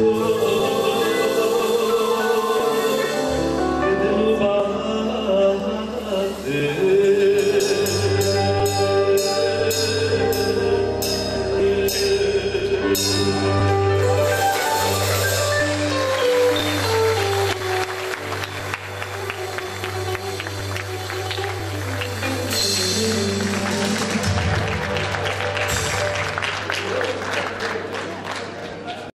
Oh.